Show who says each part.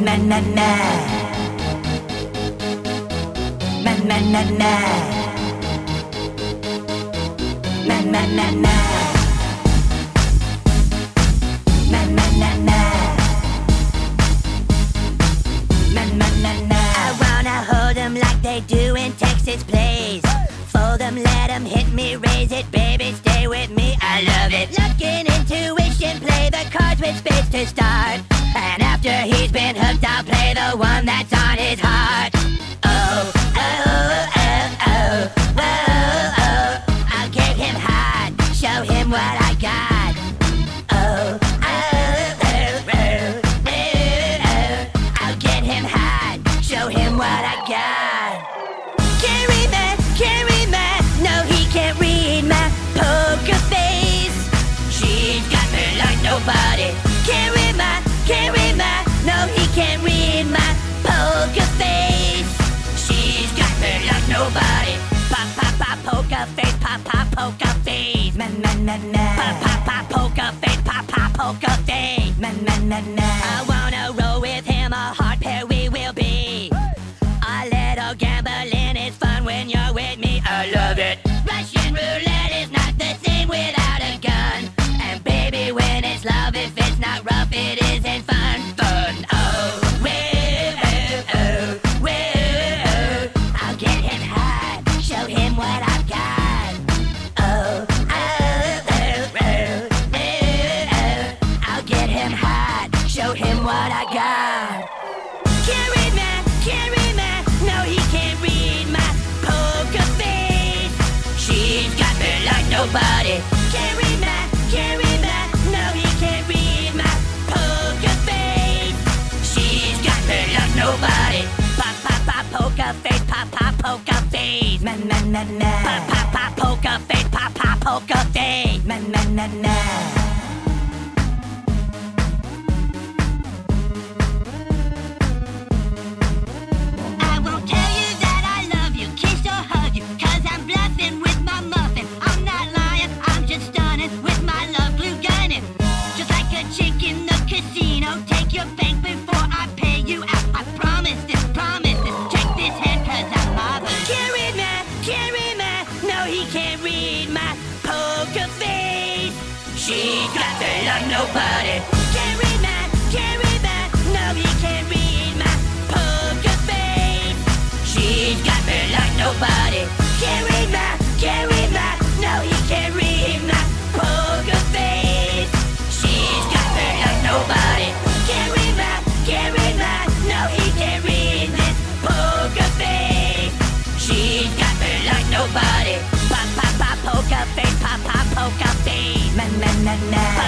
Speaker 1: na. Na na na na. Na na na na. Na na na na. I wanna hold like they do in Texas plays. Fold 'em, let 'em hit me, raise it, baby, stay with me. I love it. Looking intuition, play the cards with space to start. And after he's the one that's on his heart. Oh, oh, oh, oh, oh, oh. I'll get him hot, show him what I got. Oh, oh, oh, oh, oh, oh. I'll get him hot, show him what I got. My, can't read my, no he can't read my poker face. She's got me like nobody. Read my, read my, no he can't read my poker face. She's got me like nobody. Pop, pop, pop, poker face, pop, pop, poker face. Na na na na. Pop, pop, pop, poker face, pop, pop, poker face. Na na na na. I wanna roll with him, a hard pair we will be. A little gambling is fun when you're with me. I love it. Russian roulette is not the same without a gun. And baby, when it's love, if it's not rough, it isn't. Fun. Nobody. Can't read my, can't read my, no he can't read my poker face. She's got me like nobody. Poker face, poker face. Poker face, pop, pop, poker face. Na na na na. Casino, take your bank before I pay you out. I promise this, promise this. Check this cause I'm marvelous. Can't read my, can't read my, no he can't read my poker face. She's got to love nobody. Can't read my, can't read my, no he can't read my poker face. She's got me like nobody. Can't read my, can't read my, no he can't read my Na na na na.